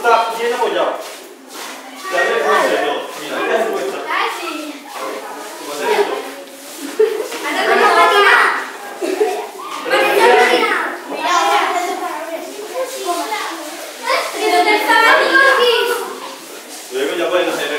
Остап, где находил? Давай больше делал. Не надо больше. Вот это. Luego ya pueden hacer